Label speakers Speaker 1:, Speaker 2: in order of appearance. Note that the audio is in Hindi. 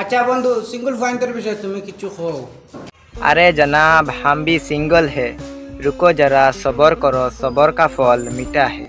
Speaker 1: আচ্ছা বন্ধু সিঙ্গল পয়েন্টের বিষয়ে তুমি কিছু কও
Speaker 2: अरे जनाब, हम भी सिंगल है। रुको जरा, सबर करो, सबर का फल मीठा है।